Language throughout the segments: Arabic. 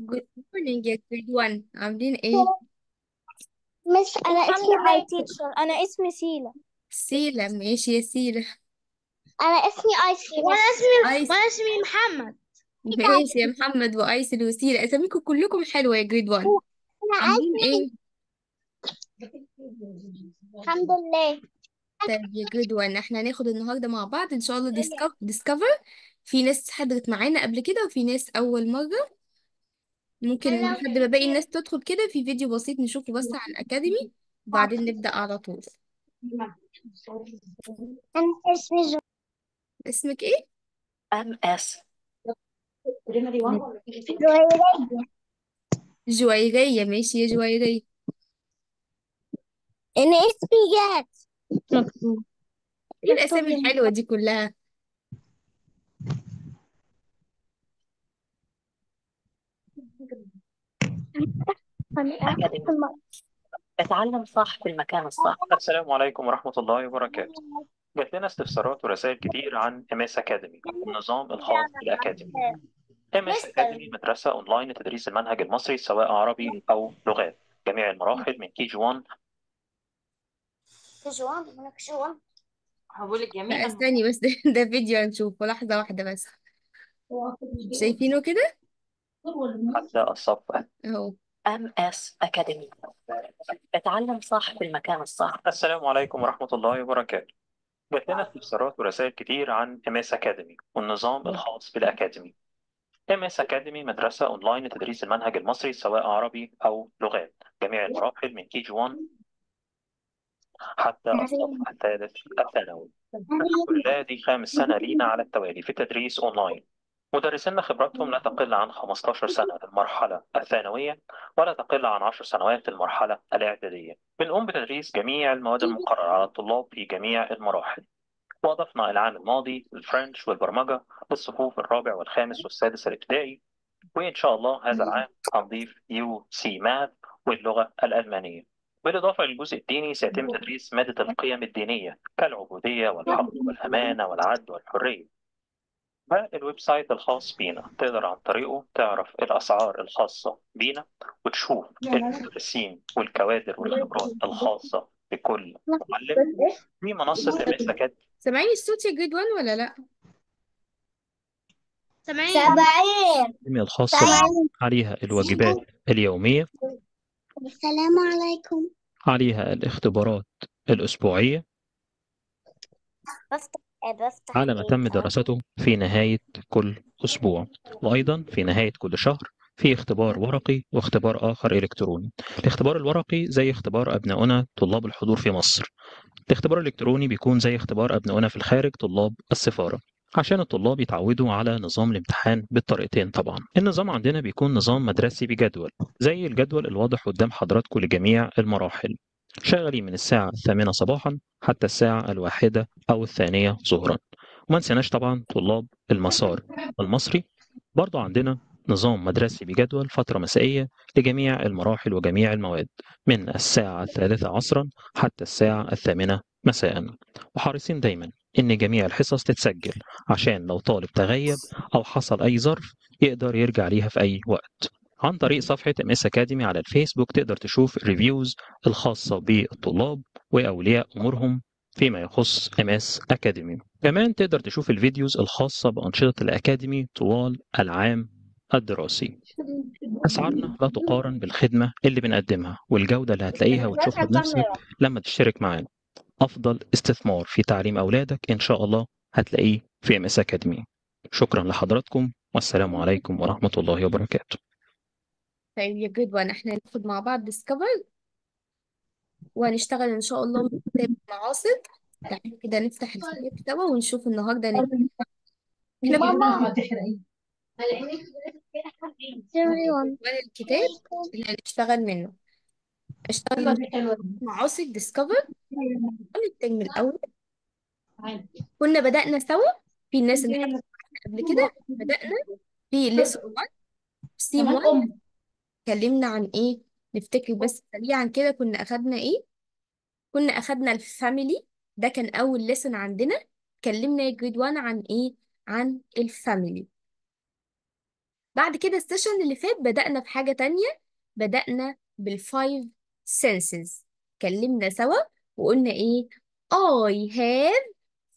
Good morning يا grade 1 عاملين إيه؟ Miss أنا الحمد اسمي لله آيسي teacher أنا اسمي سيلا سيلة ماشي يا سيلة أنا اسمي آيسي وأنا اسمي وأنا اسمي محمد ماشي يا محمد وايسل وسيلة اساميكم كلكم حلوة يا grade 1 أنا عاملين إيه؟ الحمد لله طيب يا grade 1 إحنا هناخد النهاردة مع بعض. إن شاء الله disc- discover في ناس حضرت معانا قبل كده وفي ناس أول مرة. ممكن لحد ما باقي الناس تدخل كده في فيديو بسيط نشوفه بس على الأكاديمي وبعدين نبدأ على طول. أنا اسمي جو اسمك إيه؟ MS جويرية جويرية ماشي يا جويرية أنا اسمي جاد إيه الأسامي الحلوة دي كلها؟ أكاديمي اتعلم صح في المكان الصح. السلام عليكم ورحمة الله وبركاته. جات لنا استفسارات ورسائل كتير عن MS أكاديمي النظام الخاص بالأكاديمي. MS أكاديمي مدرسة أونلاين لتدريس المنهج المصري سواء عربي أو لغات. جميع المراحل من كي جي 1 كجوان هناك كجوان هقول لك لا جميع استني بس. ده, ده فيديو هنشوفه. لحظة واحدة بس. شايفينه كده؟ حتى الصف أهو. MS أكاديمي اتعلم صح في المكان الصح. السلام عليكم ورحمة الله وبركاته. جات لنا استفسارات ورسائل كتير عن MS أكاديمي والنظام الخاص بالأكاديمي. MS Academy مدرسة أونلاين لتدريس المنهج المصري سواء عربي أو لغات. جميع المراحل من KG 1 حتى الثالث الثانوي. الحمد لله دي خامس سنة لينا على التوالي في التدريس أونلاين. مدرسينا خبراتهم لا تقل عن 15 سنة في المرحلة الثانوية ولا تقل عن 10 سنوات في المرحلة الإعدادية. بنقوم بتدريس جميع المواد المقررة على الطلاب في جميع المراحل. وأضفنا العام الماضي ال French والبرمجة للصفوف الرابع والخامس والسادس الابتدائي وإن شاء الله هذا العام هنضيف UC math واللغة الألمانية. بالإضافة للجزء الديني سيتم تدريس مادة القيم الدينية كالعبودية والحق والأمانة والعدل والحرية. وال website الخاص بينا؟ تقدر عن طريقه تعرف الأسعار الخاصة بينا وتشوف المدرسين والكوادر والخبرات الخاصة بكل معلم. في منصة MS Academy سامعين الصوت يا grade 1 ولا لا؟ سامعين. سبعين الأكاديمية الخاصة بنا عليها الواجبات اليومية. السلام عليكم. عليها الاختبارات الأسبوعية. بفتح على ما تم دراسته في نهاية كل أسبوع وأيضا في نهاية كل شهر في اختبار ورقي واختبار آخر إلكتروني. الاختبار الورقي زي اختبار أبنائنا طلاب الحضور في مصر. الاختبار الإلكتروني بيكون زي اختبار أبنائنا في الخارج طلاب السفارة عشان الطلاب يتعودوا على نظام الامتحان بالطريقتين طبعا. النظام عندنا بيكون نظام مدرسي بجدول زي الجدول الواضح قدام حضراتكم لجميع المراحل. شغالين من الساعة الثامنة صباحا حتى الساعة الواحدة أو الثانية ظهرا. وما نسيناش طبعا طلاب المسار المصري. برضو عندنا نظام مدرسي بجدول فترة مسائية لجميع المراحل وجميع المواد من الساعة الثالثة عصرا حتى الساعة الثامنة مساء. وحريصين دايما إن جميع الحصص تتسجل عشان لو طالب تغيب أو حصل أي ظرف يقدر يرجع ليها في أي وقت. عن طريق صفحة MS Academy على الفيسبوك تقدر تشوف ال reviews الخاصة بالطلاب وأولياء أمورهم فيما يخص MS Academy كمان تقدر تشوف ال videos الخاصة بأنشطة الأكاديمي طوال العام الدراسي. أسعارنا لا تقارن بالخدمة اللي بنقدمها والجودة اللي هتلاقيها وتشوفها بنفسك لما تشترك معانا. أفضل استثمار في تعليم أولادك إن شاء الله هتلاقيه في MS Academy شكرا لحضراتكم والسلام عليكم ورحمة الله وبركاته. طيب يا grade 1 إحنا هناخد مع بعض discover وهنشتغل إن شاء الله من كتاب معاصر تعالوا كده نفتح الكتاب سوا ونشوف النهارده إحنا ماما عنوان الكتاب اللي هنشتغل منه. اشتغل معاصر Discover ال term الأول. كنا بدأنا سوا في الناس اللي معانا قبل كده. بدأنا في lesson 1 سيم 1 اتكلمنا عن إيه نفتكر بس سريعا كده كنا أخدنا إيه كنا أخدنا ال family ده كان أول lesson عندنا. اتكلمنا يا grade 1 عن إيه عن ال family بعد كده ال session اللي فات بدأنا بحاجة تانية. بدأنا بال five senses. اتكلمنا سوا وقلنا إيه I have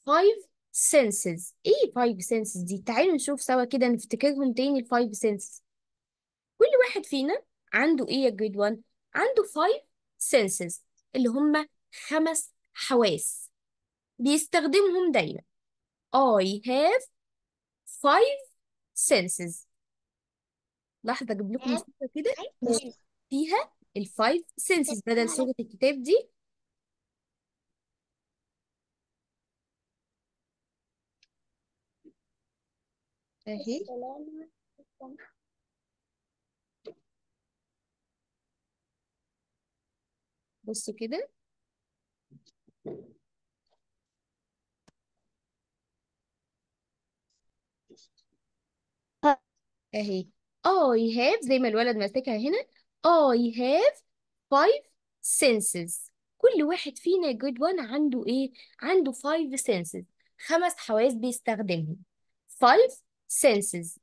five senses. إيه five senses دي؟ تعالوا نشوف سوا كده نفتكرهم تاني ال five senses. كل واحد فينا عنده إيه يا grade 1 عنده five senses اللي هم خمس حواس. بيستخدمهم دايما. I have five senses. لحظة أجيب لكم صورة كده. فيها الفايف senses. بدل صورة الكتاب دي. أهي. بصوا كده. اهي. I have زي ما الولد ماسكها هنا I have five senses. كل واحد فينا جود وان عنده إيه؟ عنده five senses. خمس حواس بيستخدمهم. five senses.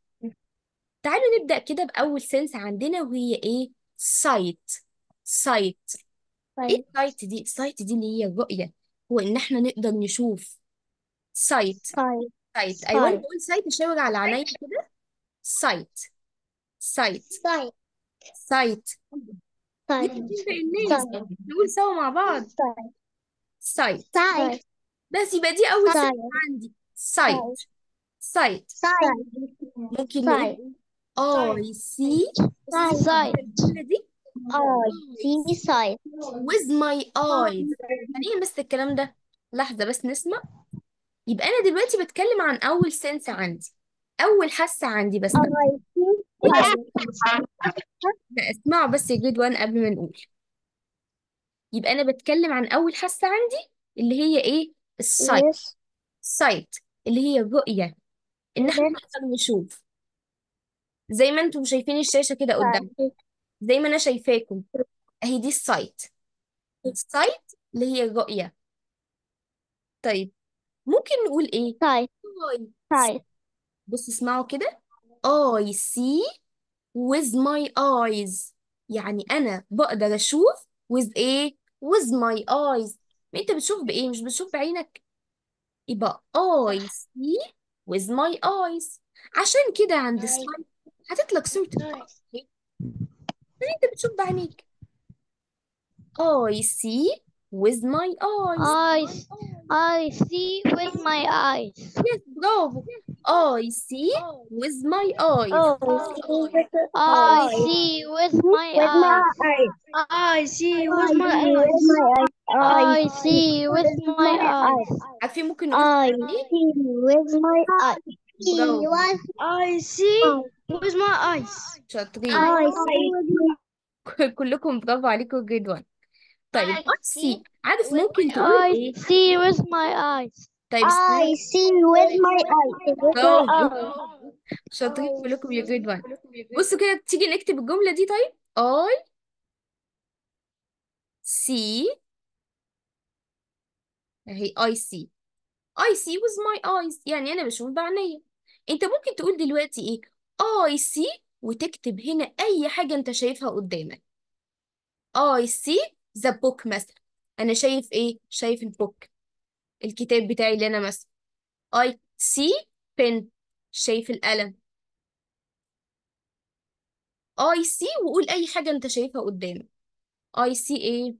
تعالوا نبدأ كده بأول سنس عندنا وهي إيه؟ sight. sight. إيه sight دي sight دي اللي هي الرؤية هو ان إحنا نقدر نشوف طيب sight أيوه أنا طيب بقول sight نشاور على عينيا كده طيب sight طيب يمكن في الناس طيب نقول سوا مع بعض طيب sight طيب بس يبقى دي سنة طيب عندي sight sight طيب ممكن نقول see طيب الجملة دي I see sight. With my eyes. يعني إيه بس الكلام ده لحظة بس نسمع. يبقى أنا دلوقتي بتكلم عن أول سنس عندي أول حاسة عندي بس. اسمعوا بس يا جريد وان قبل ما نقول. يبقى أنا بتكلم عن أول حاسة عندي اللي هي إيه؟ ال sight ال sight اللي هي الرؤية. إن إحنا نقدر نشوف. زي ما أنتم شايفين الشاشة كده قدامكم زي ما أنا شايفاكم. أهي دي ال sight. ال sight اللي هي الرؤية. طيب ممكن نقول إيه؟ طيب I طيب بص اسمعوا كده. I see with my eyes. يعني أنا بقدر أشوف with إيه؟ with my eyes. ما أنت بتشوف بإيه؟ مش بتشوف بعينك؟ يبقى I see with my eyes. عشان كده عند السلايد هتطلق صورة القمر أنت بتشوف بعينيك I see with my eyes I I see with my eyes. yes برافو I see with my eyes I see with my eyes. I see with my eyes I see with my eyes. عارفين ممكن نقول I إيه see with my eyes برافو I see With my eyes شاطرين. with كلكم برافو عليكم جريد 1 طيب see. عارف ممكن تقول إيه؟ see with my eyes. طيب I استنى see with my eyes برافو شاطرين كلكم يا جريد 1 بصوا كده تيجي نكتب الجملة دي طيب. I see. أهي I see. I see with my eyes. يعني أنا بشوف بعينيا أنت ممكن تقول دلوقتي إيه؟ I see وتكتب هنا أي حاجة أنت شايفها قدامك. I see the book مثلا. أنا شايف إيه؟ شايف البوك الكتاب بتاعي اللي أنا مثلا I see pen شايف القلم. I see وقول أي حاجة أنت شايفها قدامك. I see إيه؟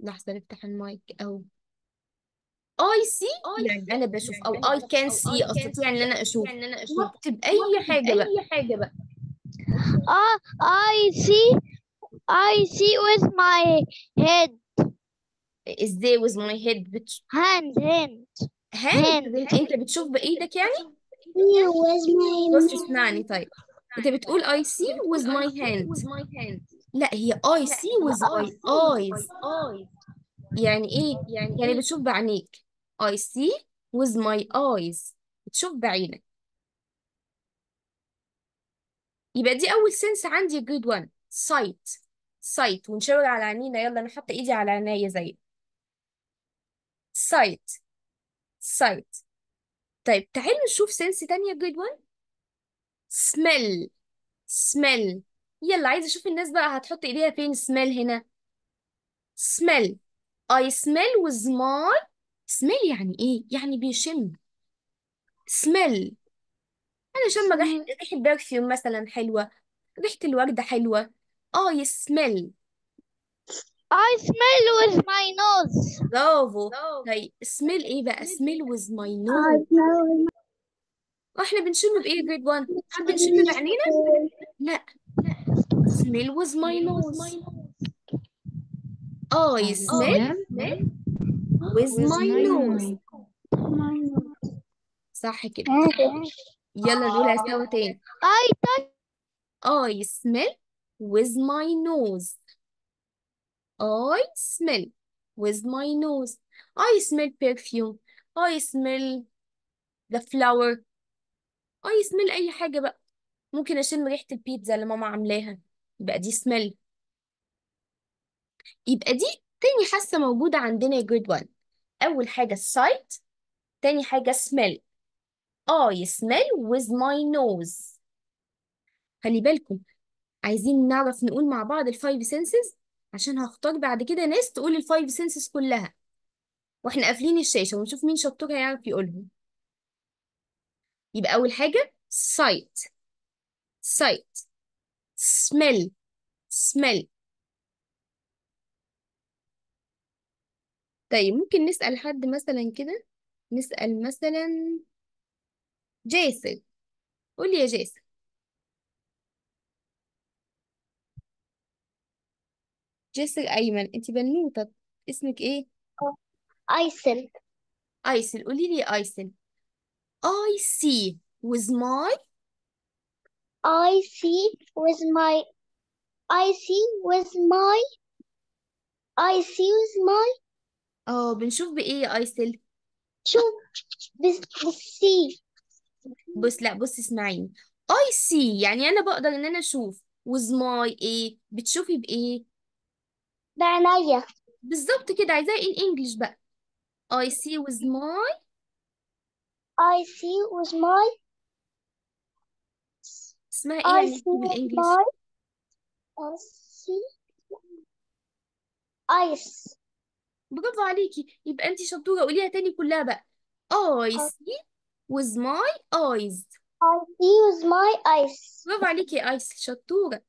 لحظة نفتح المايك أو I see. يعني أنا بشوف أو I can see أستطيع إن أنا أشوف. واكتب أي حاجة بقى. أي حاجة بقى. Uh, I see I see with my head. إزاي with my head بتش... hand hand. Hand? أنت بتشوف بإيدك يعني؟ With my بص اسمعني طيب. أنت بتقول I see with my hand. لا هي I see with my eyes. يعني إيه؟ يعني يعني بتشوف بعينيك. I see with my eyes. بتشوف بعينك. يبقى دي أول sense عندي grade 1 sight. Sight. ونشاور على عينينا. يلا حاطة إيدي على عينيا زي. Sight. Sight. طيب تعالوا نشوف sense تانية grade 1 smell. Smell. يلا عايزة أشوف الناس بقى هتحط إيديها فين؟ Smell هنا. Smell. I smell with my smell يعني إيه؟ يعني بيشم. Smell. أنا شم ريحة ريحة برفيوم مثلا حلوة. ريحة الوردة حلوة. I smell. I smell with my nose. برافو. طيب smell إيه بقى؟ Smell. with my nose. وإحنا بنشم بإيه جريد 1 هل بنشم بعينينا لا. smell with my nose. I smell. With my nose صح كده يلا نقولها سوا تاني I touch I smell with my nose I smell with my nose I smell perfume I smell the flower I smell أي حاجة بقى ممكن أشم ريحة البيتزا اللي ماما عاملاها يبقى دي smell يبقى دي تاني حاسة موجودة عندنا grade 1 أول حاجة sight تاني حاجة smell. I smell with my nose. خلي بالكم عايزين نعرف نقول مع بعض ال five senses عشان هختار بعد كده ناس تقول ال five senses كلها. وإحنا قافلين الشاشة ونشوف مين شطور هيعرف يقولهم. يبقى أول حاجة sight. sight. smell. smell. طيب ممكن نسأل حد مثلا كده؟ نسأل مثلا جاسر قولي يا جاسر جاسر أيمن انتي بنوتة. اسمك إيه؟ Aysel. ايسل قولي لي يا I see with my I see with my I see with my I see with my آه بنشوف بإيه يا ايسل شوف بس بالسي بص لا بص اسمعيني. I see يعني أنا بقدر إن أنا أشوف. With my إيه بتشوفي بإيه؟ بعناية بالظبط كده عايزاها in English بقى. I see with my I see with my اسمها إيه I يعني see with بالإنجليش؟ my I see برافو عليكي. يبقى انتي شطورة قوليها تاني كلها بقى. I see with my eyes. I see with my eyes. برافو عليكي يا آيسل شطورة.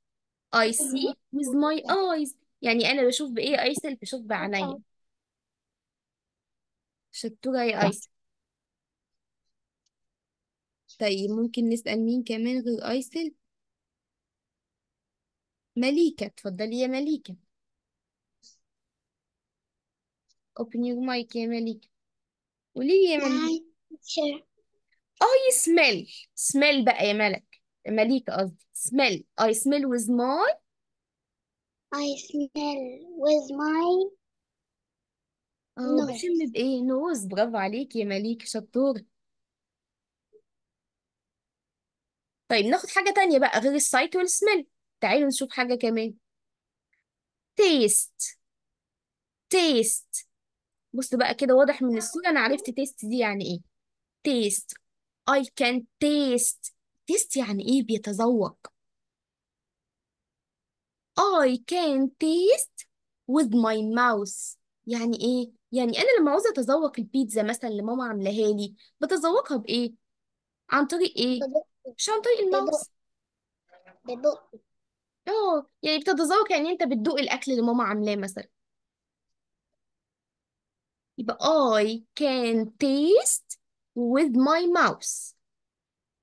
I see with my eyes. يعني أنا بشوف بإيه يا آيسل؟ بشوف بعينيا. شطورة يا آيسل. طيب ممكن نسأل مين كمان غير آيسل؟ مليكة اتفضلي يا مليكة. Open your mic يا مليكة قولي لي يا مليكة Sure. I smell smell بقى يا ملك مليكة قصدي smell. I smell with my I smell with my آه بشم بإيه نوز برافو عليكي يا مليكة شطورة طيب ناخد حاجة تانية بقى. غير السايت والسمell تعالوا نشوف حاجة كمان. Taste. Taste. بص بقى كده واضح من الصورة أنا عرفت taste دي يعني إيه. Taste. I can taste. Taste يعني إيه؟ بيتذوق. I can taste with my mouth. يعني إيه؟ يعني أنا لما عاوزة أتذوق البيتزا مثلا اللي ماما عاملاها لي بتذوقها بإيه؟ عن طريق إيه؟ مش عن طريق الماوس. بدق آه يعني بتتذوق يعني أنت بتدوق الأكل اللي ماما عاملاه مثلا. يبقى I can taste with my mouse.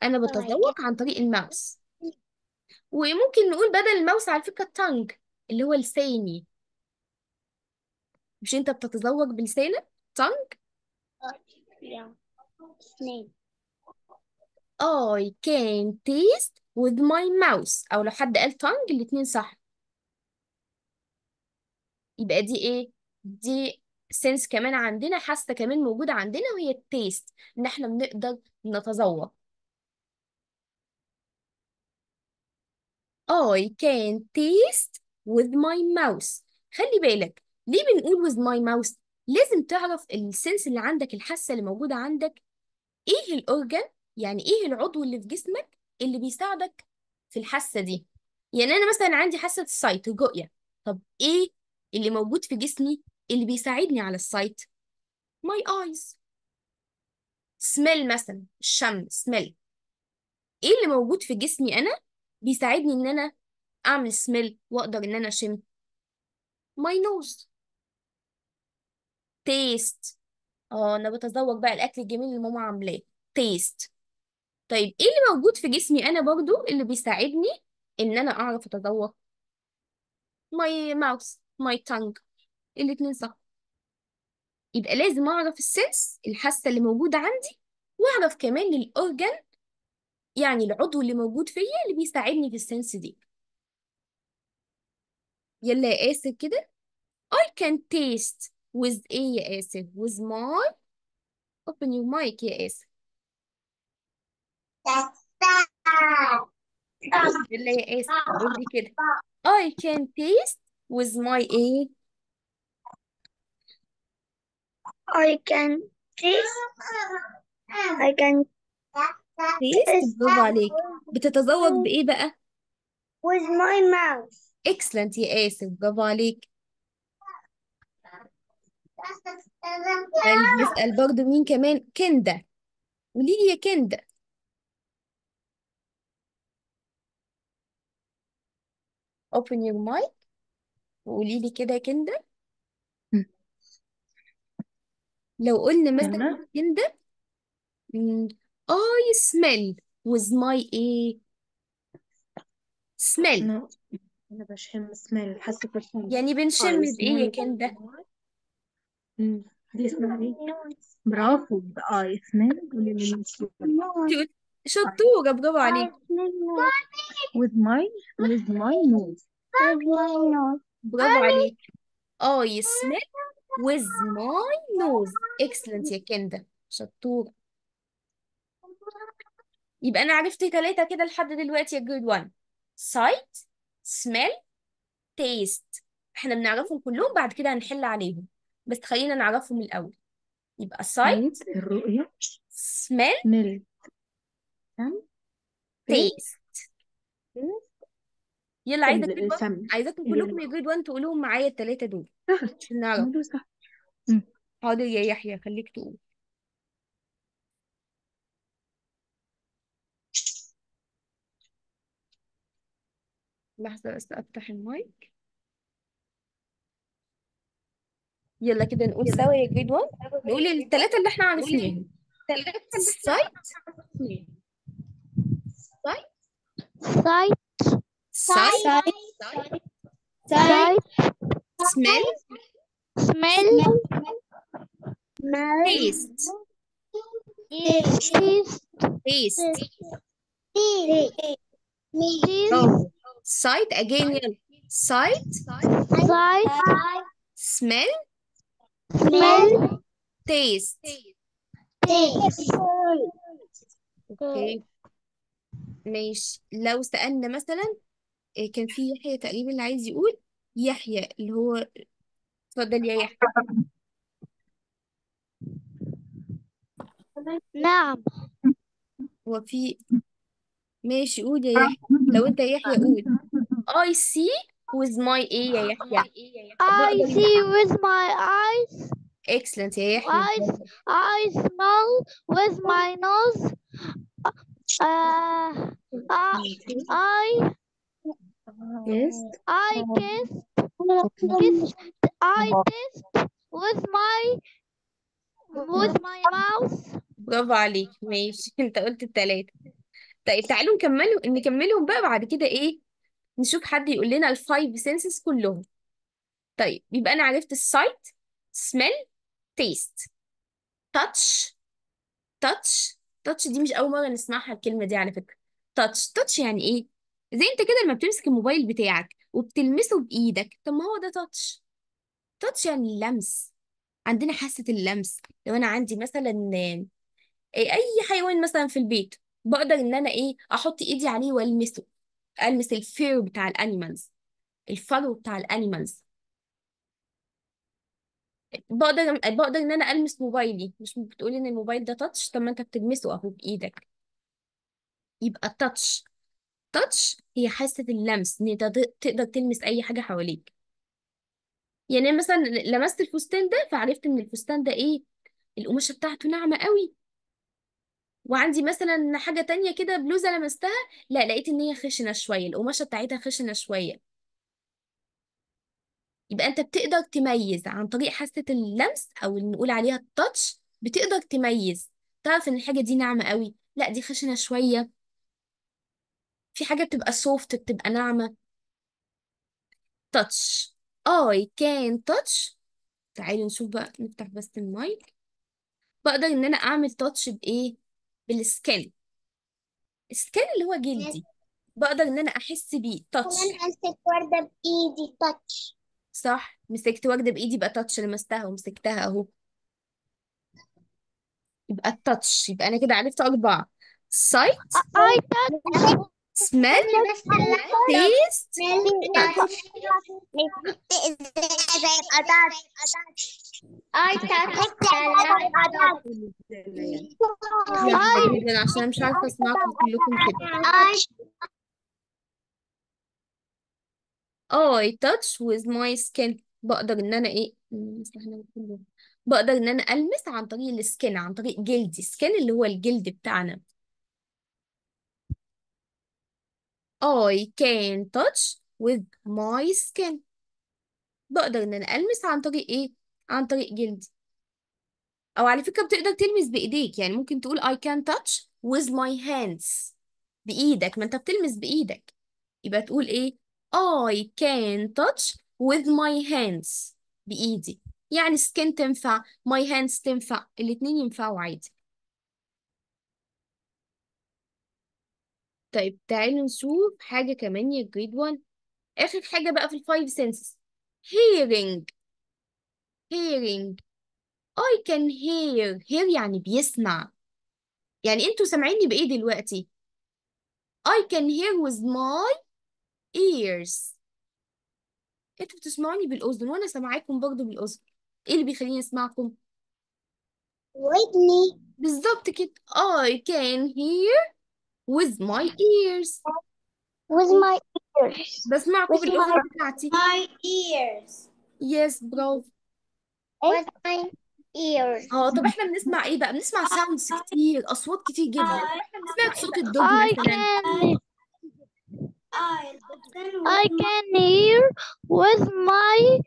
can بتذوق عن طريق الماوس. وممكن نقول بدل الماوس على فكرة tongue اللي هو لساني. مش أنت بتتذوق بلسانك. اثنين I can taste with my mouse. أو لو حد قال tongue الاتنين صح. يبقى دي إيه؟ دي sense كمان عندنا حاسة كمان موجودة عندنا وهي ال taste إن إحنا بنقدر نتذوق. I can taste with my mouth. خلي بالك ليه بنقول with my mouth لازم تعرف ال sense اللي عندك الحاسة اللي موجودة عندك إيه ال organ يعني إيه العضو اللي في جسمك اللي بيساعدك في الحاسة دي؟ يعني أنا مثلا عندي حاسة ال sight الرؤيه طب إيه اللي موجود في جسمي اللي بيساعدني على ال sight my eyes smell مثلا الشم سميل إيه اللي موجود في جسمي أنا بيساعدني إن أنا أعمل سميل وأقدر إن أنا أشم؟ my nose taste آه أنا بتذوق بقى الأكل الجميل اللي ماما عاملاه. taste طيب إيه اللي موجود في جسمي أنا برضو اللي بيساعدني إن أنا أعرف أتذوق؟ my mouth my tongue الاتنين صح. يبقى لازم أعرف ال sense الحاسة اللي موجودة عندي وأعرف كمان ال organ يعني العضو اللي موجود فيا اللي بيساعدني في ال sense دي. يلا يا آسر كده. I can taste with إيه يا آسر with my open your mic يا آسر يلا يا آسر قولي كده. I can taste with my إيه I can taste I can taste برافو عليك. بتتذوق بإيه بقى؟ With my mouth. Excellent يا آسر برافو عليك. نسأل برضو مين كمان؟ كندا. قولي لي يا كندا. Open your mic. وقولي لي كده يا كندا. لو قلنا مثلا كندا مم، I smell with my إيه smell. أنا أنا بشم سميل حاسة الشم يعني بنشم I بإيه يا smell كندا. دي اسمها إيه؟ برافو. I smell قولي لي تقول- شطورة برافو عليك. with my with my nose. برافو عليك. I smell with my nose. Excellent يا كندا. شطورة. يبقى أنا عرفت ثلاثة كده لحد دلوقتي يا جريد 1 sight smell taste. إحنا بنعرفهم كلهم بعد كده هنحل عليهم. بس خلينا نعرفهم الأول. يبقى sight الرؤية. smell smell. Taste. يلا جريد 1 الفم عايزاكم كلكم يا جريد 1 تقولوهم معايا الثلاثة دول سهل. عشان نعرف مم. حاضر يا يحيى خليك تقول. لحظة بس أفتح المايك. يلا كده نقول سوا يا جريد 1 نقول الثلاثة اللي إحنا عارفينهم. sight sight sight sight smell smell taste taste taste taste برافو sight again يلا sight sight smell smell taste taste اوكي ماشي لو سألنا مثلا إيه، كان في يحيى تقريبا اللي عايز يقول يحيى اللي هو اتفضل يا يحيى. نعم. هو في ماشي قول يا يحيى. لو انت يا يحيى قول. I see with my إيه يا يحيى. I see with my eyes. Excellent يا يحيى. I I smell with my nose. Uh, I I yes I kiss kiss I taste with my with my mouth برافو عليك. ماشي. انت قلت التلاتة. طيب تعالوا نكملوا نكملهم بقى بعد كده إيه؟ نشوف حد يقول لنا ال five senses كلهم. طيب يبقى أنا عرفت ال sight smell taste touch touch touch دي مش أول مرة نسمعها الكلمة دي على فكرة. touch touch يعني إيه؟ زي انت كده لما بتمسك الموبايل بتاعك وبتلمسه بإيدك طب ما هو ده touch touch يعني اللمس عندنا حاسة اللمس. لو أنا عندي مثلا آه، أي حيوان مثلا في البيت بقدر إن أنا إيه أحط إيدي عليه وألمسه. ألمس ال fur بتاع ال animals الفرو بتاع ال animals بقدر بقدر إن أنا ألمس موبايلي. مش بتقولي إن الموبايل ده touch طب ما أنت بتلمسه أهو بإيدك. يبقى touch touch هي حاسة اللمس إن انت تقدر تقدر تلمس أي حاجة حواليك. يعني أنا مثلا لمست الفستان ده فعرفت إن الفستان ده إيه القماشة بتاعته ناعمة قوي. وعندي مثلا حاجة تانية كده بلوزة لمستها لا لقيت إن هي خشنة شوية القماشة بتاعتها خشنة شوية. يبقى أنت بتقدر تميز عن طريق حاسة اللمس أو اللي نقول عليها التاتش بتقدر تميز. تعرف إن الحاجة دي ناعمة قوي لا دي خشنة شوية. في حاجة بتبقى سوفت بتبقى ناعمة. touch. I can touch. تعالوا نشوف بقى نفتح بس المايك. بقدر إن أنا أعمل تاتش بإيه؟ بالسكان السكان اللي هو جلدي. بقدر إن أنا أحس بيه. تاتش كمان امسك وردة بإيدي. تاتش صح. مسكت وردة بإيدي يبقى تاتش لمستها ومسكتها أهو. يبقى التاتش يبقى أنا كده عرفت اربعة sight I touch smell taste كده I touch with my skin. بقدر إن أنا إيه؟ بقدر إن أنا ألمس عن طريق ال skin عن طريق جلدي skin اللي هو الجلد بتاعنا. I can touch with my skin. بقدر إن أنا ألمس عن طريق إيه؟ عن طريق جلدي. أو على فكرة بتقدر تلمس بإيديك. يعني ممكن تقول I can touch with my hands. بإيدك. ما أنت بتلمس بإيدك. يبقى تقول إيه؟ I can touch with my hands. بإيدي. يعني skin تنفع my hands تنفع. الاتنين ينفعوا عادي. طيب تعالوا نشوف حاجة كمان يا grade 1 آخر حاجة بقى في ال five senses. Hearing. Hearing. I can hear. Hear يعني بيسمع. يعني أنتوا سامعيني بإيه دلوقتي؟ I can hear with my ears. أنتوا بتسمعوني بالأذن وأنا سامعاكم برضو بالأذن. إيه اللي بيخليني أسمعكم؟ ودني. بالظبط كده. I can hear with my ears. With my ears. بسمعكم بالأذن بتاعتي. My ears. Yes برافو with my ears. آه طب إحنا بنسمع إيه بقى؟ بنسمع sounds كتير أصوات كتير جدا. سمعت صوت الدب I مثلا can I can hear with my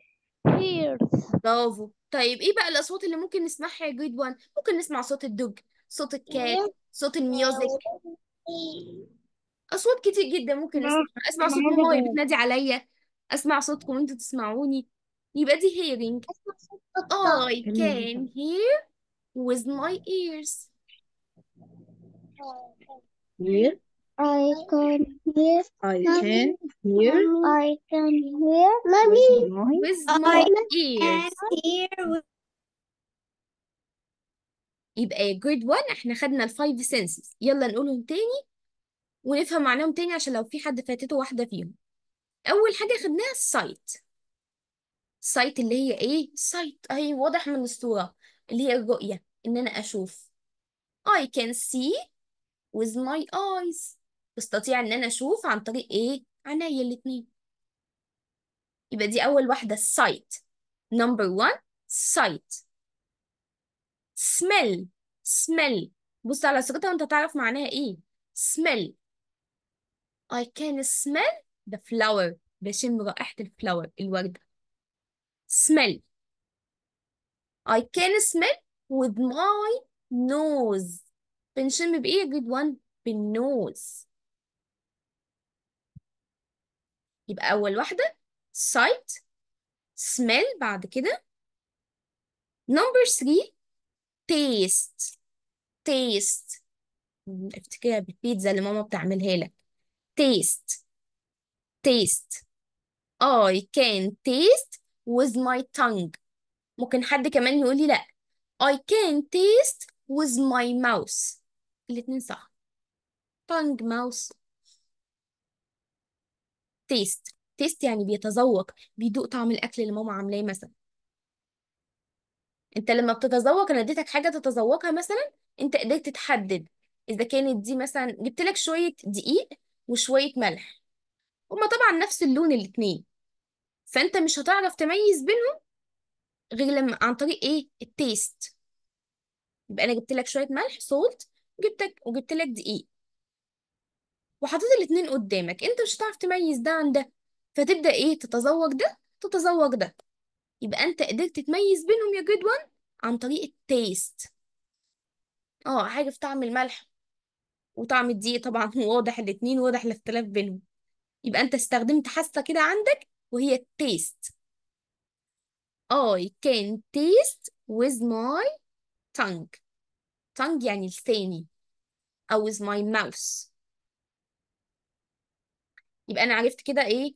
ears. برافو. طيب إيه بقى الأصوات اللي ممكن نسمعها يا grade 1 ممكن نسمع صوت الدب صوت الكات صوت الميوزك. اصوات كتير جدا ممكن نسمعها اسمع صوت ماما وهي بتنادي عليا اسمع صوتكم أنتوا تسمعوني يبقى دي hearing I can hear with my ears Here I can hear I can hear I can hear mommy with my with my ears hear يبقى grade 1 إحنا خدنا ال five senses يلا نقولهم تاني ونفهم معناهم تاني عشان لو في حد فاتته واحدة فيهم. أول حاجة خدناها ال sight ال sight اللي هي إيه؟ sight أهي واضح من الصورة. اللي هي الرؤية. إن أنا أشوف. I can see with my eyes. بستطيع إن أنا أشوف عن طريق إيه؟ عينيا الاتنين. يبقى دي أول واحدة ال sight number one sight smell smell. بص على صورتها وأنت تعرف معناها إيه. smell. I can smell the flower. بشم رائحة ال flower الوردة smell. I can smell with my nose. بنشم بإيه grade 1 بال nose. يبقى أول واحدة sight smell بعد كده. number 3 taste taste افتكرها بالبيتزا اللي ماما بتعملها لك. taste taste I can taste with my tongue. ممكن حد كمان يقول لي لا. I can taste with my mouth الاتنين صح. Tongue mouth taste. Taste يعني بيتذوق بيدوق طعم الأكل اللي ماما عاملاه مثلا. انت لما بتتذوق أنا اديتك حاجة تتذوقها مثلا انت قدرت تحدد إذا كانت دي مثلا جبت لك شوية دقيق وشوية ملح. هما طبعا نفس اللون الاتنين. فأنت مش هتعرف تميز بينهم غير لما عن طريق إيه؟ التيست. يبقى أنا جبت لك شوية ملح salt جبتك وجبت لك دقيق. وحطيت الاتنين قدامك. أنت مش هتعرف تميز ده عن ده. فتبدأ إيه؟ تتذوق ده تتذوق ده. يبقى أنت قدرت تميز بينهم يا grade one عن طريق ال taste آه عارف طعم الملح وطعم الدقيق طبعا واضح الاتنين واضح الاختلاف بينهم. يبقى أنت استخدمت حاسة كده عندك وهي ال taste I can taste with my tongue. Tongue يعني لساني أو with my mouth. يبقى أنا عرفت كده إيه؟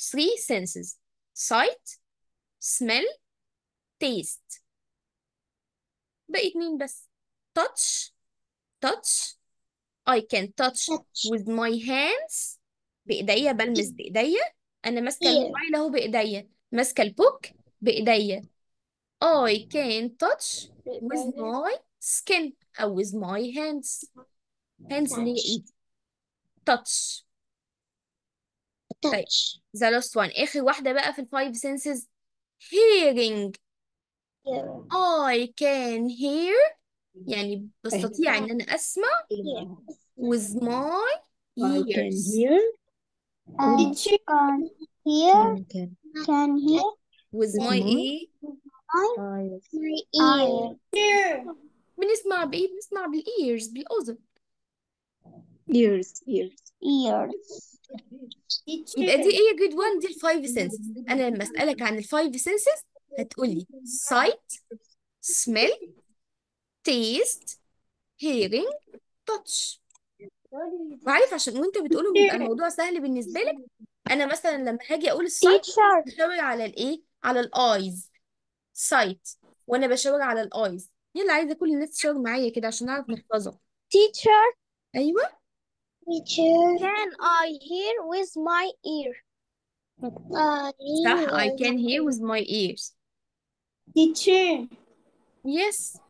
Three senses sight smell taste بقي اتنين بس touch touch I can touch with my hands بإيديا بلمس بإيديا أنا ماسكة. الموبايل أهو بإيديا ماسكة البوك بإيديا I can touch with my skin أو with my hands hands اللي هي إيدي touch طيب touch the last one آخر واحدة بقى في الفايف senses hearing ear I can hear يعني بستطيع إن أنا أسمع with my I can ears hear and can hear can can hear with my my إيه eyes my ear بنسمع بإيه بنسمع بال ears بالأذن ears ears ears. يبقى دي إيه grade one؟ دي ال five senses أنا لما أسألك عن ال five senses هتقولي sight smell taste hearing touch. وعارف عشان وأنت بتقولهم بيبقى الموضوع سهل بالنسبة لك؟ أنا مثلا لما هاجي أقول ال sight بشاور على الإيه؟ على ال eyes sight وأنا بشاور على ال eyes يلا عايزة كل الناس تشاور معايا كده عشان نعرف نحفظها. Teacher. أيوه. Teacher. Can I hear with my ear? Uh, صح I can hear with my ears. Teacher. Yes.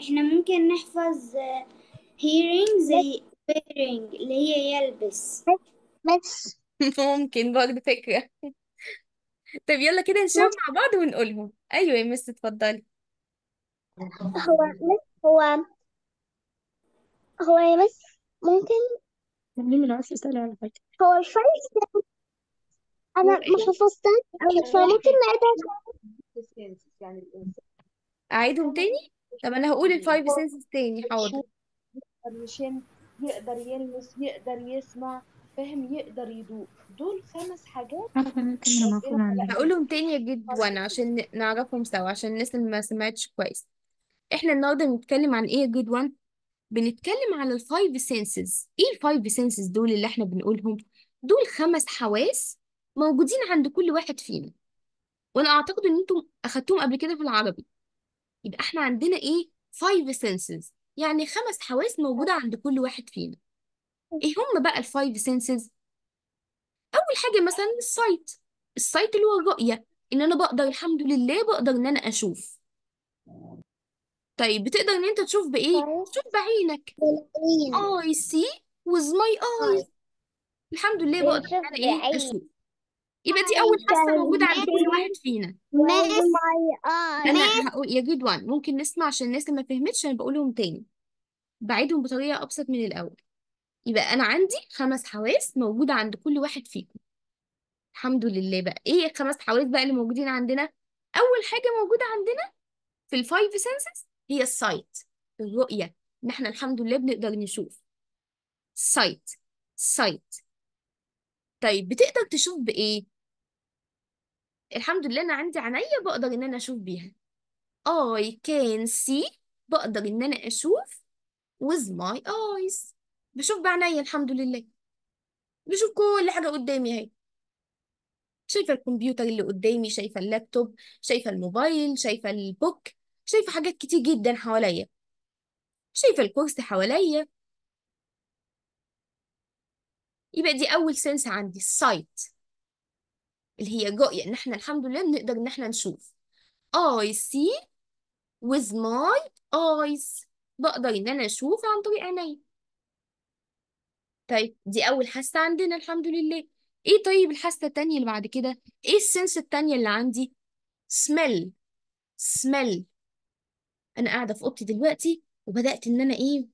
إحنا ممكن نحفظ آه، hearing زي wearing اللي هي يلبس. بس ممكن برضه فكرة. طب يلا كده نشاور مع بعض ونقولهم. أيوه يا مس اتفضلي. هو هو هو يا مس ممكن؟ ليه من عايز اسال على حاجة. هو الفرق أنا ما حفظتهاش أوي فممكن نعيدها أعيدهم تاني؟ طب أنا هقول الفايف سنسز تاني حاضر. يشم يقدر يلمس يقدر يسمع فاهم يقدر يدوق. دول خمس حاجات. الكاميرا عندي هقولهم تاني يا جد وأنا عشان نعرفهم سوا عشان الناس اللي ما سمعتش كويس. إحنا النهارده بنتكلم عن إيه يا جد وان بنتكلم على ال five senses إيه ال five senses دول اللي إحنا بنقولهم؟ دول خمس حواس موجودين عند كل واحد فينا. وأنا أعتقد إن أنتم اخدتوهم قبل كده في العربي. يبقى إحنا عندنا إيه؟ five senses يعني خمس حواس موجودة عند كل واحد فينا. إيه هم بقى ال five senses أول حاجة مثلا ال sight ال sight اللي هو الرؤية. إن أنا بقدر الحمد لله بقدر إن أنا أشوف. طيب بتقدر إن أنت تشوف بإيه؟ تشوف بعينك. I see with my eyes. الحمد لله بقدر ان أنا إيه؟ أشوف. يبقى دي أول حاسة موجودة عند كل واحد فينا. With my eyes. أنا هقول يا جد وان ممكن نسمع عشان الناس اللي ما فهمتش أنا بقولهم تاني. بعيدهم بطريقة أبسط من الأول. يبقى أنا عندي خمس حواس موجودة عند كل واحد فيكم. الحمد لله بقى. إيه الخمس حواس بقى اللي موجودين عندنا؟ أول حاجة موجودة عندنا في ال five senses هي ال sight الرؤية. ان إحنا الحمد لله بنقدر نشوف. sight sight طيب بتقدر تشوف بإيه؟ الحمد لله أنا عندي عينيا بقدر إن أنا أشوف بيها. I can see بقدر إن أنا أشوف with my eyes. بشوف بعينيا الحمد لله. بشوف كل حاجة قدامي أهي. شايفة الكمبيوتر اللي قدامي شايفة اللابتوب شايفة الموبايل شايفة ال book. شايفة حاجات كتير جدا حواليا. شايفة الكرسي حواليا. يبقى دي أول sense عندي ال sight اللي هي الرؤية إن إحنا الحمد لله بنقدر إن إحنا نشوف. I see with my eyes. بقدر إن أنا أشوف عن طريق عيني. طيب دي أول حاسة عندنا الحمد لله. إيه طيب الحاسة التانية اللي بعد كده؟ إيه السنس التانية اللي عندي؟ smell. smell. أنا قاعدة في أوضتي دلوقتي وبدأت إن أنا إيه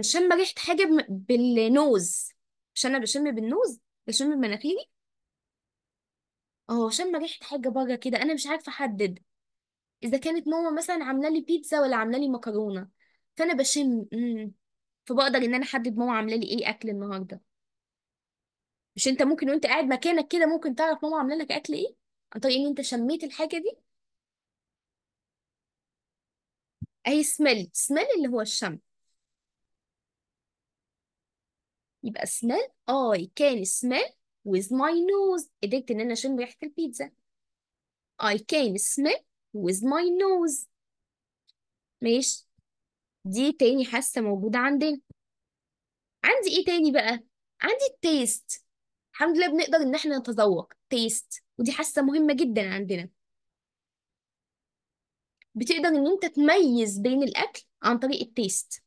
شم ريحة حاجة بم- بالنوز. مش أنا بشم بالنوز بشم بمناخيري آه شم ريحة حاجة بره كده. أنا مش عارفة أحدد. إذا كانت ماما مثلا عاملة لي بيتزا ولا عاملة لي مكرونة فأنا بشم. امم فبقدر إن أنا أحدد ماما عاملة لي إيه أكل النهاردة. مش أنت ممكن وأنت قاعد مكانك كده ممكن تعرف ماما عاملة لك أكل إيه؟ عن طريق إن أنت شميت الحاجة دي؟ اهي سميل سميل اللي هو الشم يبقى smell I can smell with my nose. قدرت إن أنا أشم ريحة البيتزا I can smell with my nose. ماشي. دي تاني حاسة موجودة عندنا. عندي إيه تاني بقى؟ عندي ال taste الحمد لله بنقدر إن إحنا نتذوق. taste ودي حاسة مهمة جدا عندنا. بتقدر إن أنت تميز بين الأكل عن طريق ال taste.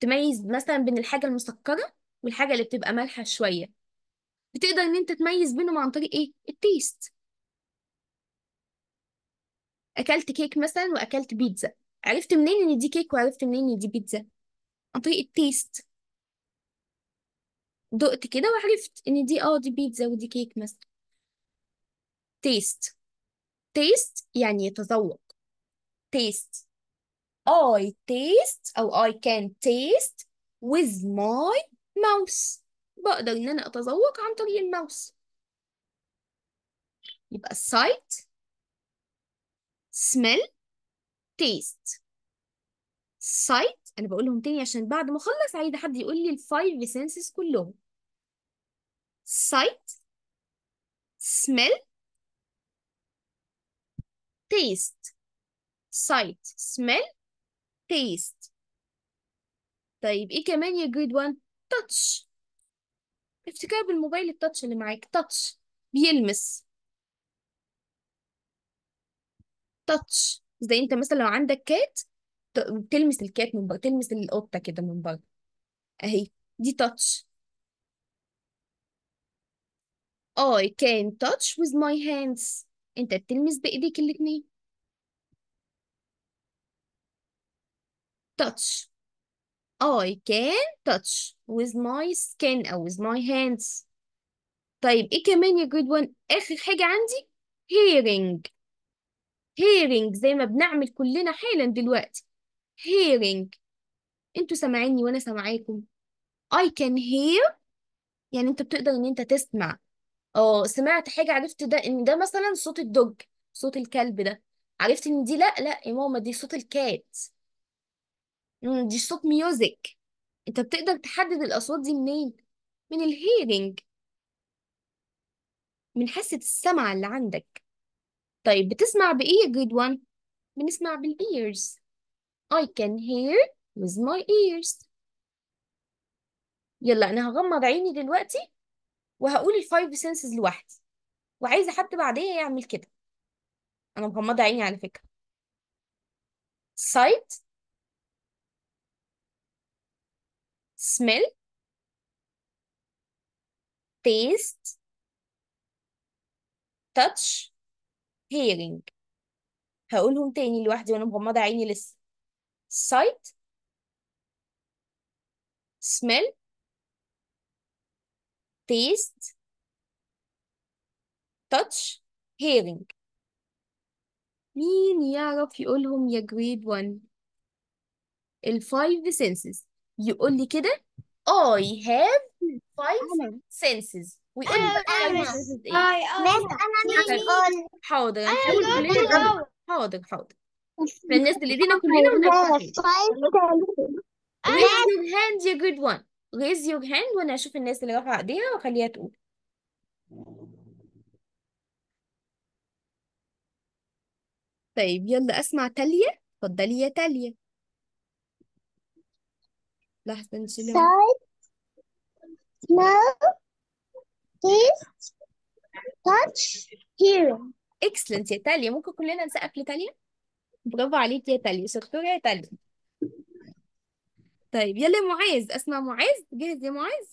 تميز مثلا بين الحاجة المسكرة والحاجة اللي بتبقى مالحة شوية. بتقدر إن أنت تميز بينهم عن طريق إيه؟ ال taste. أكلت كيك مثلا وأكلت بيتزا. عرفت منين إن دي كيك وعرفت منين إن دي بيتزا؟ عن طريق ال taste. دقت كده وعرفت إن دي آه دي بيتزا ودي كيك مثلا. taste. taste يعني يتذوق taste I taste أو I can taste with my mouth بقدر إن أنا أتذوق عن طريق ال mouth. يبقى sight smell taste. sight أنا بقولهم تاني عشان بعد ما أخلص عايزة حد يقول لي ال five senses كلهم. sight smell taste. Sight smell taste. طيب إيه كمان يا grade 1 touch. افتكر بالموبايل التاتش اللي معاك تاتش بيلمس. تاتش زي أنت مثلا لو عندك كات ت- بتلمس الكات من بره تلمس القطة كده من بره. أهي دي تاتش I can touch with my hands. أنت بتلمس بإيديك الاتنين. Touch. I can touch with my skin أو with my hands. طيب إيه كمان يا جريد 1 آخر حاجة عندي hearing. Hearing زي ما بنعمل كلنا حالا دلوقتي. Hearing. أنتوا سامعيني وأنا سامعاكم. I can hear. يعني أنت بتقدر إن أنت تسمع. آه سمعت حاجة؟ عرفت ده إن ده مثلا صوت الدوج صوت الكلب ده. عرفت إن دي؟ لا لا يا ماما دي صوت الكات. دي صوت music. انت بتقدر تحدد الأصوات دي منين؟ من ال hearing من حاسة السمع اللي عندك. طيب بتسمع بإيه يا grade 1 بنسمع بال ears I can hear with my ears. يلا أنا هغمض عيني دلوقتي وهقول ال five senses لوحدي. وعايزة حد بعديها يعمل كده. أنا مغمضة عيني على فكرة. Sight smell taste touch hearing. هقولهم تاني لوحدي وأنا مغمضة عيني لسه. sight smell taste touch hearing. مين يعرف يقولهم يا grade 1 ال five senses. يقول لي كده I have five senses. ويقول لي بقى five senses. إيه اي اي طيب، حاضر هنحاول كلنا نقول حاضر حاضر اللي ايدينا كلنا ونعرف raise your hand يا grade 1 raise your hand وأنا أشوف الناس اللي رافعه ايديها واخليها تقول طيب يلا أسمع تالية. اتفضلي يا تالية. لحظة نشيل sight smell taste touch hearing اكسلنت يا تاليا. ممكن كلنا نسقف لتاليا؟ برافو عليك يا تاليا. شطورة يا تاليا. طيب يلا يا معاذ. اسمع معاذ. جاهز يا معاذ.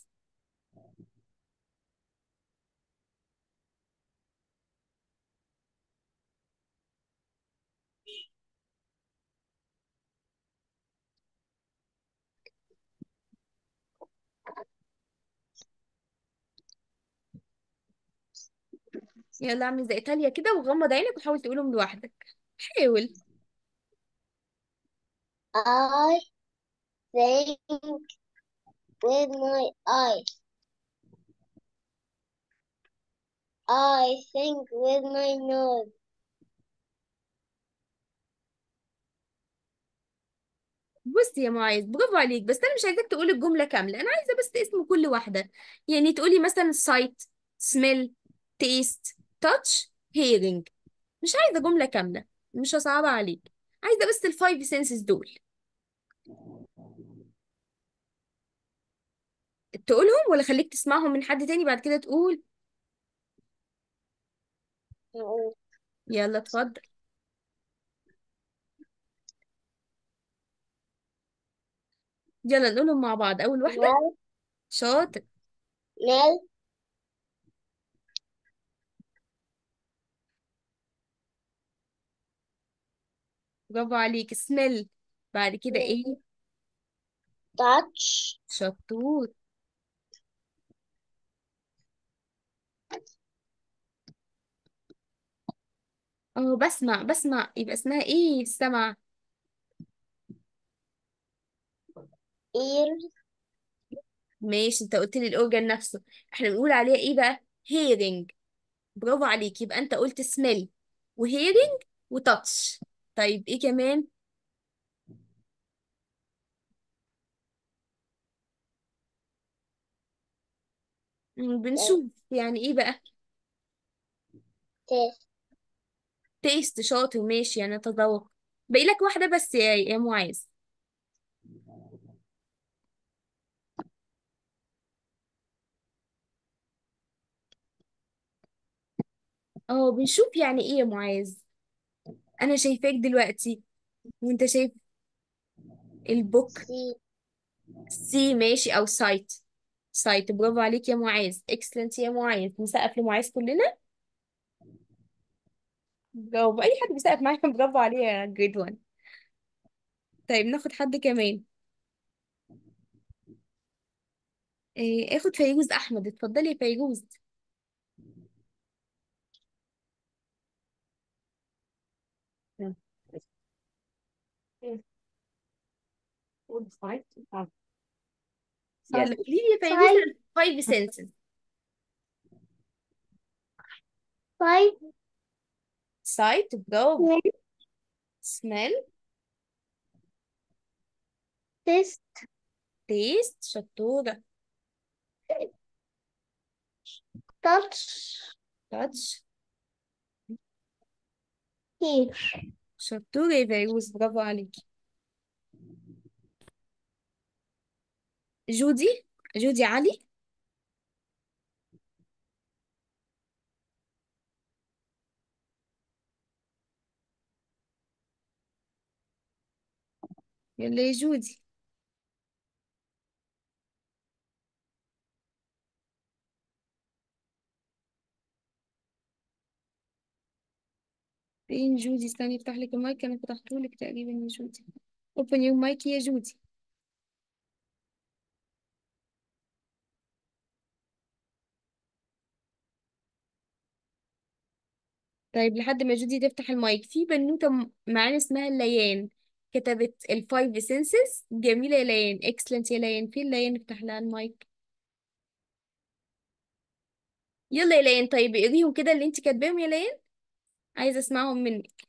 يلا اعمل زي تاليا كده وغمض عينك وحاول تقولهم لوحدك حاول I think with my eyes. I think with my nose. بص يا معاذ برافو عليك بس أنا مش عايزاك تقول الجملة كاملة أنا عايزة بس اسم كل واحدة يعني تقولي مثلا sight smell taste touch hearing. مش عايزة جملة كاملة مش هصعبها عليك. عايزة بس الفايف سنسز دول. تقولهم ولا خليك تسمعهم من حد تاني بعد كده تقول؟ يلا اتفضل. يلا نقولهم مع بعض. أول واحدة؟ Smell, شاطر. smell, برافو عليك. smell. بعد كده إيه؟ touch, شطور. آه بسمع بسمع. يبقى اسمها إيه؟ السمع. ears, ماشي انت قلت لي ال organ نفسه. إحنا بنقول عليها إيه بقى؟ hearing. برافو عليك. يبقى انت قلت smell. و hearing و touch طيب إيه كمان؟ مم، بنشوف. يعني إيه بقى؟ taste, taste شاطر ماشي يعني تذوق باقي لك واحدة بس يا يا معاذ. آه بنشوف يعني إيه يا معاذ؟ أنا شايفاك دلوقتي وأنت شايف ال book see, see ماشي أو sight sight برافو عليك يا معاذ. excellent يا معاذ. نسقف لمعاذ كلنا؟ برافو. أي حد بيسقف معايا؟ برافو عليه يا grade 1 طيب ناخد حد كمان. إيه آخد فيروز أحمد. اتفضلي يا فيروز. يلا قولي لي يا فيروز five senses five, sight برافو smell, سميل taste, taste شطورة touch, touch hear. شطورة يا فيروز برافو عليكي جودي جودي علي. يلا يا جودي. فين جودي؟ استني افتح لك المايك أنا فتحته لك تقريبا يا جودي. Open your mic يا جودي. طيب لحد ما جودي تفتح المايك. في بنوتة معانا اسمها ليان. كتبت ال five senses جميلة يا ليان. excellent يا ليان. فين ليان؟ افتح لها المايك. يلا يا ليان. طيب اقريهم كده اللي انت كاتباهم يا ليان. عايزة اسمعهم منك.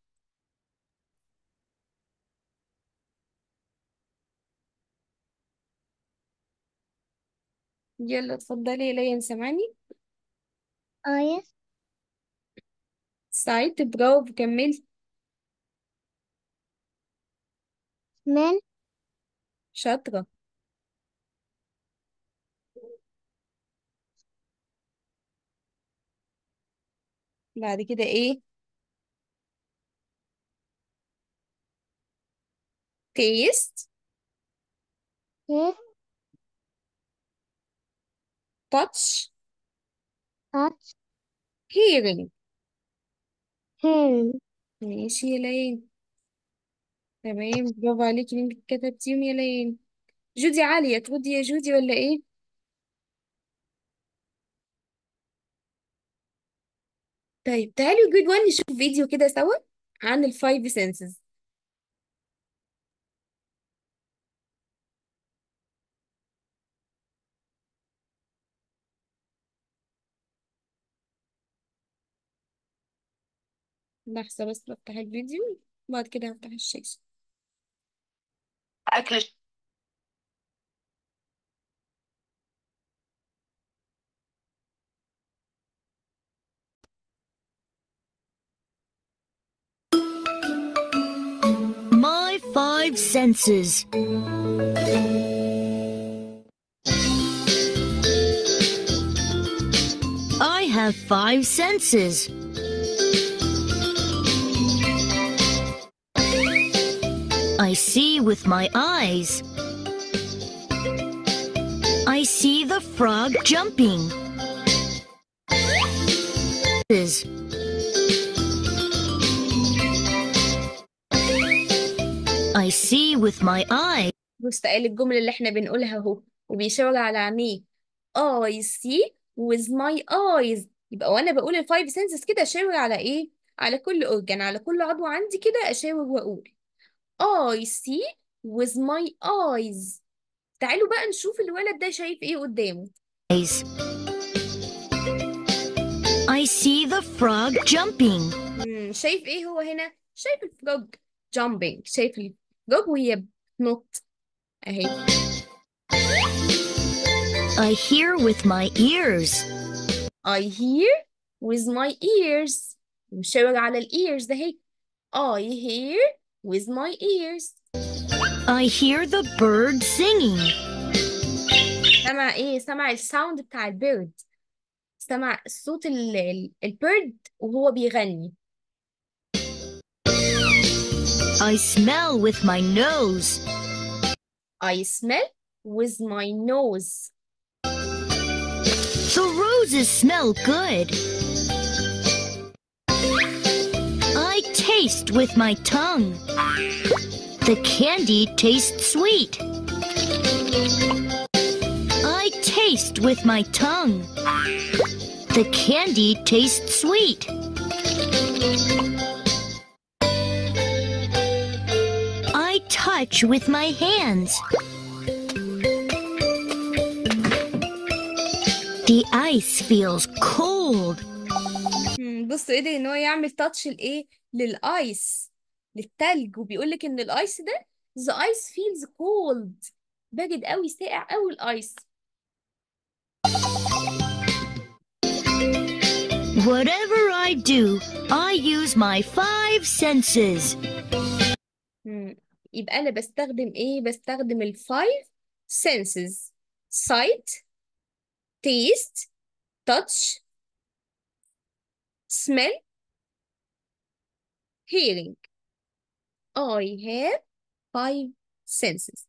يلا اتفضلي يا ليان. سامعني؟ eyes, سعيد بجاوب كملي. من؟ شاطرة. بعد كده إيه؟ taste touch. touch. hearing. ماشي يا ليان تمام برافو عليكي انك كتبتيهم يا ليان جودي علي تردي يا جودي ولا إيه؟ طيب تعالوا جود وان نشوف فيديو كده سوا عن ال five senses لحظة بس بفتح الفيديو بعد كده هفتح الشاشة أكل الش- My five senses. I have five senses. I see with my eyes. I see the frog jumping. Is- I see with my eyes. بص قال الجملة اللي إحنا بنقولها اهو وبيشاور على عينيه I see with my eyes يبقى وأنا بقول ال five senses كده أشاور على إيه على كل organ على كل عضو عندي كده أشاور وأقول I see with my eyes. تعالوا بقى نشوف الولد ده شايف إيه قدامه. I see the frog jumping. مم، شايف إيه هو هنا؟ شايف ال frog jumping. شايف ال frog وهي بتنط. أهي. I hear with my ears. I hear with my ears. مشاور على ال ears ده اهي I hear with my ears I hear the bird singing. سمع ايه سمع الساوند بتاع البيرد سمع صوت ال- ال- البيرد وهو بيغني I smell with my nose. I smell with my nose The roses smell good. taste with my tongue. The candy tastes sweet. I taste with my tongue. The candy tastes sweet. I touch with my hands. The ice feels cold. مم، بصوا قدر ان هو يعمل تاتش لايه للآيس للتلج. وبيقول لك إن الآيس ده the ice feels cold. بارد قوي ساقع قوي الآيس. Whatever I do, I use my five senses. مم. يبقى أنا بستخدم إيه؟ بستخدم الفايف senses. Sight taste touch smell hearing. I have five senses.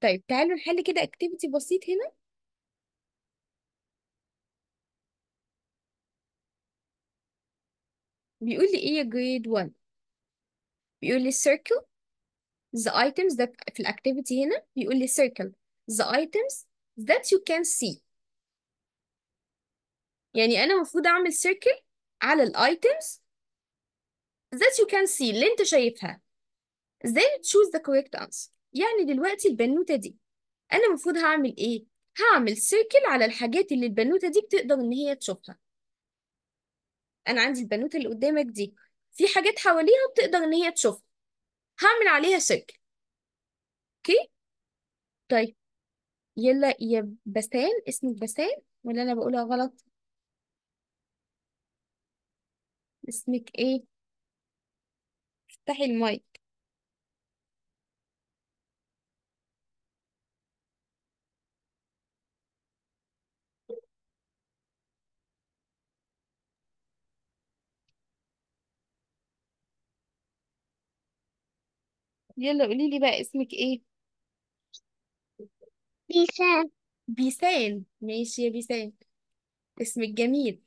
طيب تعالوا نحل كده activity بسيط هنا. بيقول لي إيه grade 1 بيقول لي circle. The items that في ال activity هنا بيقول لي circle. The items that you can see. يعني أنا المفروض أعمل circle على ال items that you can see اللي انت شايفها. Then choose the correct answer. يعني دلوقتي البنوتة دي أنا المفروض هعمل إيه؟ هعمل circle على الحاجات اللي البنوتة دي بتقدر إن هي تشوفها. أنا عندي البنوتة اللي قدامك دي في حاجات حواليها بتقدر إن هي تشوفها. هعمل عليها circle. أوكي؟ طيب. يلا يا بسان اسمك بسان ولا أنا بقولها غلط؟ اسمك إيه؟ افتحي المايك. يلا قولي لي بقى اسمك إيه؟ بيسان. بيسان. ماشي يا بيسان. اسمك جميل.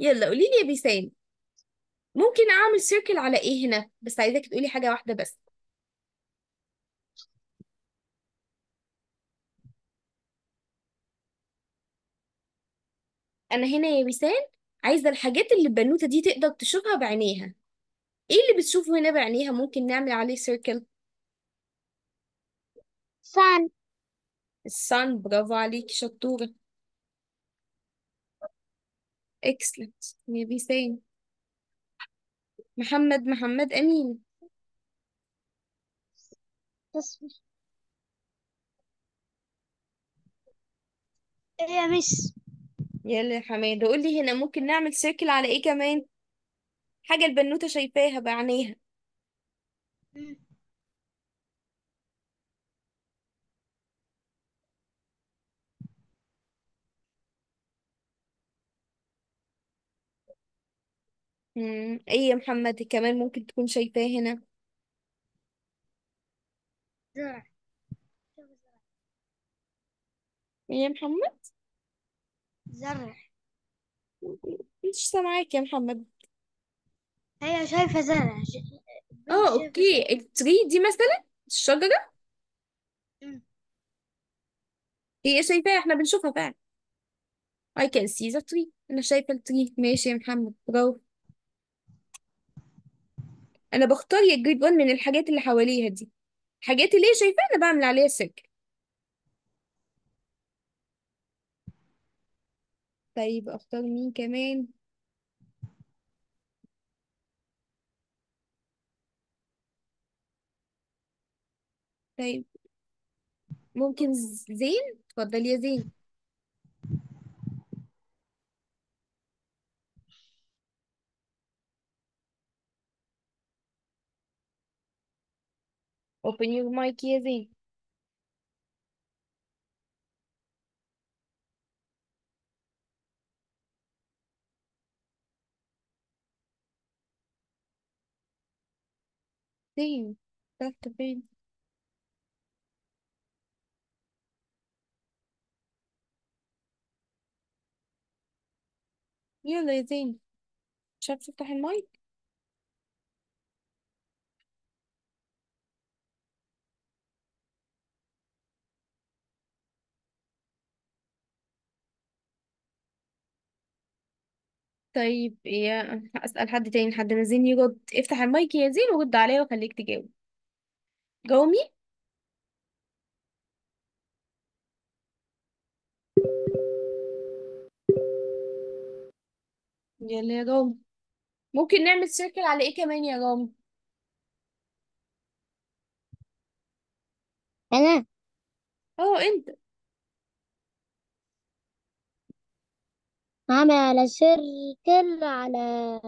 يلا قولي لي يا بيسان. ممكن أعمل سيركل على إيه هنا؟ بس عايزاك تقولي حاجة واحدة بس. أنا هنا يا بيسان عايزة الحاجات اللي البنوتة دي تقدر تشوفها بعينيها. إيه اللي بتشوفه هنا بعينيها ممكن نعمل عليه سيركل sun. الصن برافو عليكي شطورة. اكسلنت يا بيسان محمد محمد أمين. تصفر إيه يا مس يلا يا حماده قولي هنا ممكن نعمل سيركل على إيه كمان؟ حاجة البنوتة شايفاها بعينيها. مم. إيه يا محمد كمان ممكن تكون شايفاه هنا؟ زرع. إيه يا محمد؟ زرع. مش سامعاك يا محمد. هي شايفة زرع. ش- البنت آه شايفة أوكي. زرع. ال tree دي مثلا؟ الشجرة؟ مم. هي شايفاها إحنا بنشوفها فعلا. I can see the tree. أنا شايفة ال tree ماشي يا محمد. برافو. أنا بختار يا grade 1 من الحاجات اللي حواليها دي. الحاجات اللي هي شايفاها أنا بعمل عليها circle طيب أختار مين كمان؟ طيب ممكن زين؟ اتفضل يا زين. Open your mic يا زين زين رحت فين يلا يا زين مش عارفة تفتح المايك طيب يا أسأل حد تاني لحد ما زين يرد. افتح المايك يا زين ورد عليا وخليك تجاوب. جاومي. يلا يا جاومي. ممكن نعمل سيركل على إيه كمان يا جاومي؟ أنا. آه انت. على circle على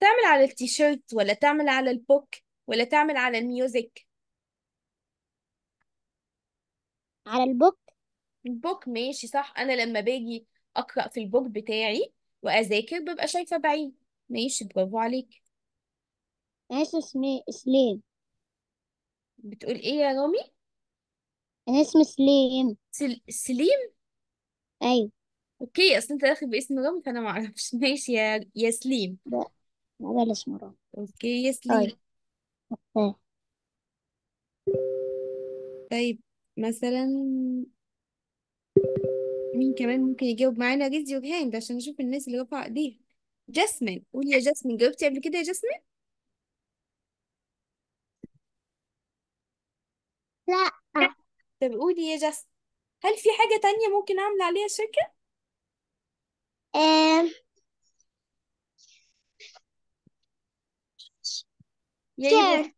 تعمل على التيشيرت ولا تعمل على ال book ولا تعمل على ال music؟ على ال book؟ ال book ماشي صح. أنا لما باجي أقرأ في ال book بتاعي وأذاكر ببقى شايفة بعيد. ماشي برافو عليك. أنا اسمي اسمي سليم. بتقول إيه يا رامي؟ أنا اسمي سليم. سل... سليم؟ أيوة. أوكي أصل أنت داخل باسم رامي فأنا ما أعرفش. ماشي يا يا سليم ده ده اللي اسمه رامي أوكي يا سليم طيب. طيب مثلا مين كمان ممكن يجاوب معانا؟ raise your hand عشان نشوف الناس اللي رفعوا إيديها. جاسمين قولي يا جاسمين جاوبتي قبل كده يا جاسمين؟ لا. طب قولي يا جاسمين هل في حاجة تانية ممكن أعمل عليها circle يا إيه shirt.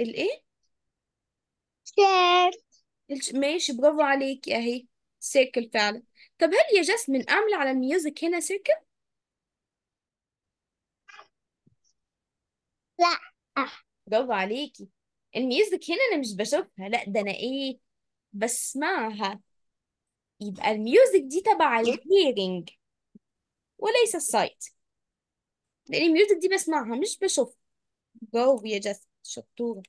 الإيه؟ shirt. الش- ماشي برافو عليكي أهي. circle فعلا. طب هل يا جاسمين أعمل على ال music هنا circle؟ لا. برافو عليكي. ال music هنا أنا مش بشوفها. لا ده أنا إيه؟ بسمعها. يبقى ال music دي تبع ال hearing وليس ال sight لأن ال music دي بسمعها مش بشوفها برافو يا جاسمين شطورة.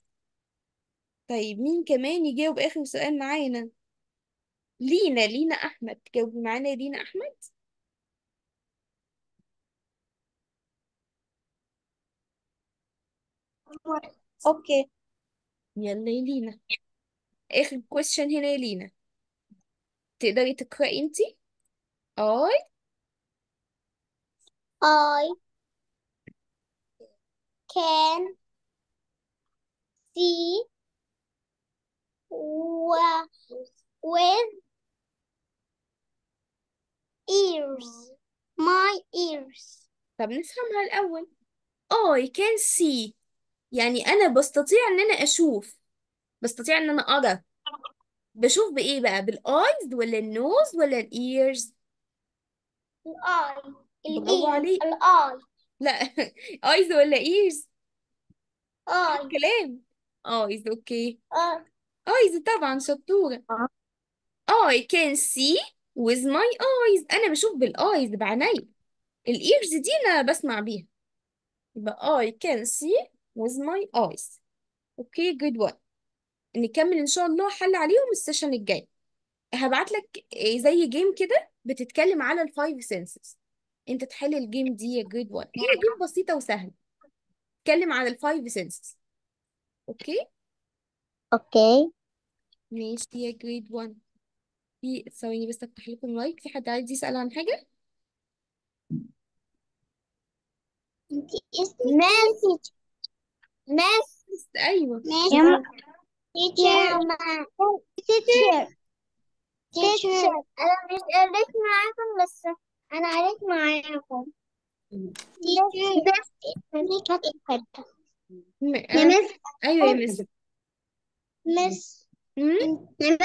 طيب مين كمان يجاوب آخر سؤال معانا؟ لينا لينا أحمد. تجاوب معانا لينا أحمد. أوكي. يلا يا لينا. آخر question هنا يا لينا. تقدري تقرأي انتي؟ I I can see wa- with ears. My ears. طب نفهمها الأول. I can see يعني أنا بستطيع إن أنا أشوف. بستطيع إن أنا أرى بشوف بإيه بقى؟ بال eyes ولا ال nose ولا ال ears؟ ال eye برافو عليك. ال eye لا. eyes ولا ears؟ eye الكلام eyes okay. eye eyes طبعا شطورة. I can see with my eyes. أنا بشوف بال eyes بعيني. ال ears دي أنا بسمع بيها. يبقى I can see with my eyes. okay good one. نكمل إن شاء الله حل عليهم ال session الجاي. هبعت لك زي game كده بتتكلم على ال five senses أنت تحل ال game دي يا grade 1 هي game بسيطة وسهلة. تتكلم على ال five senses okay؟ okay. ماشي يا grade 1 في ثواني بس أفتح لكم مايك في حد عايز يسأل عن حاجة؟ انت اسمك أيوه. miss teacher teacher teacher أنا مش قريت معاكم بس أنا قريت معاكم بس أيوه يا مس مس مم؟ يا مس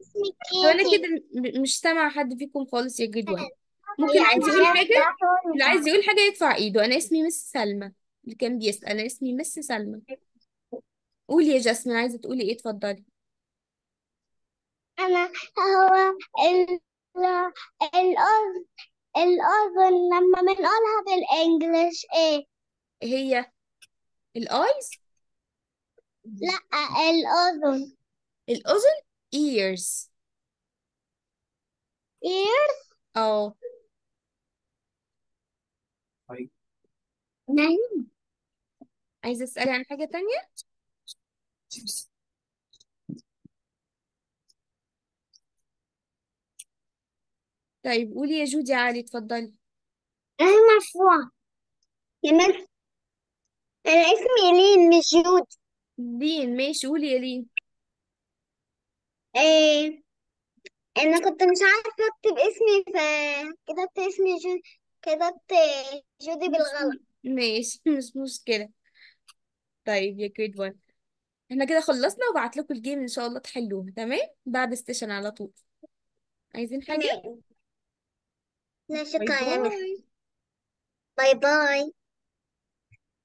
اسمك هو أنا كده م- مش سامعة حد فيكم خالص يا جريد 1 ممكن عايز يقول حاجة؟ اللي عايز يقول حاجة يدفع إيده. أنا اسمي مس سلمى. اللي كان بيسأل. أنا اسمي مس سلمى. قولي يا جاسمين عايزة تقولي إيه؟ اتفضلي. أنا هو ال الأذن الأذن لما بنقولها بالإنجليش إيه؟ هي الايز لأ الأذن. الأذن؟ ears. Ears آه. نعم عايزة تسألي عن حاجة تانية؟ طيب قولي يا جودي علي اتفضلي. أنا مرفوعة يا miss أنا اسمي لين مش جود. لين ماشي قولي يا لين. إيه أنا كنت مش عارفة أكتب اسمي فكتبت اسمي جود كتبت جودي بالغلط. ماشي مش مشكلة. طيب يا grade 1 إحنا كده خلصنا وبعت لكم ال game إن شاء الله تحلوها تمام؟ بعد ال session على طول. عايزين حاجة؟ تمام لا باي شكرا يا مس باي. باي باي.